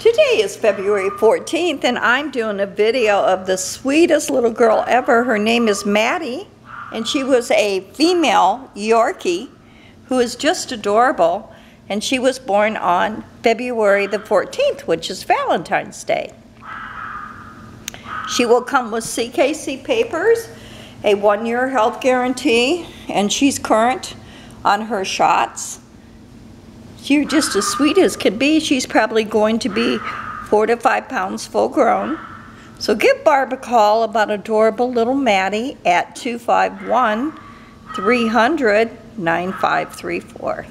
Today is February 14th, and I'm doing a video of the sweetest little girl ever. Her name is Maddi, and she was a female Yorkie who is just adorable, and she was born on February the 14th, which is Valentine's Day. She will come with CKC papers, a one-year health guarantee, and she's current on her shots. You're just as sweet as can be. She's probably going to be four to five pounds full grown. So give Barb a call about adorable little Maddi at 251 300 9534.